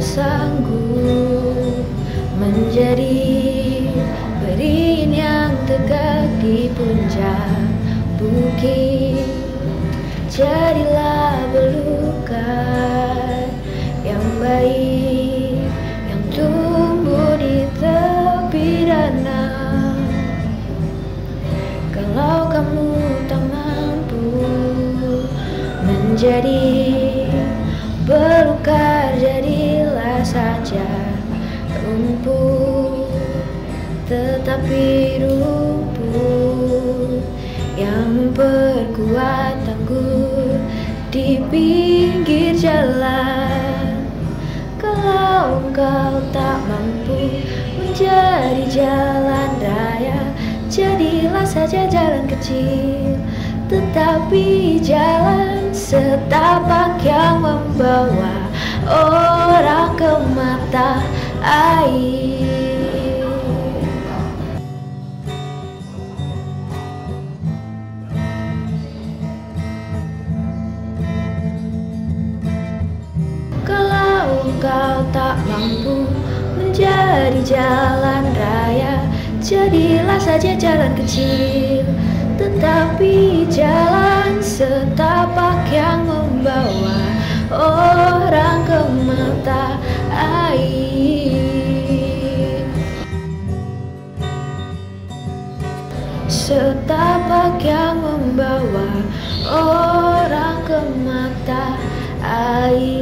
Tersanggup menjadi tegak di puncak bukit. Jadilah belukan yang baik yang tumbuh di tepi danau. Kalau kamu tak mampu menjadi Tetapi rumput yang memperkuat tanggul di pinggir jalan. Kalau engkau tak mampu menjadi jalan raya Jadilah saja jalan kecil. Tetapi jalan setapak yang membawa orang ke mata air kau tak mampu menjadi jalan raya. Jadilah saja jalan kecil Tetapi jalan setapak yang membawa orang ke mata air. Setapak yang membawa orang ke mata air.